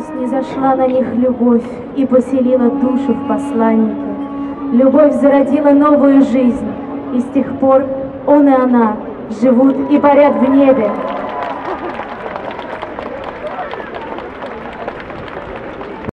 не снизошла на них любовь и поселила душу в посланнике. Любовь зародила новую жизнь, и с тех пор он и она живут и парят в небе,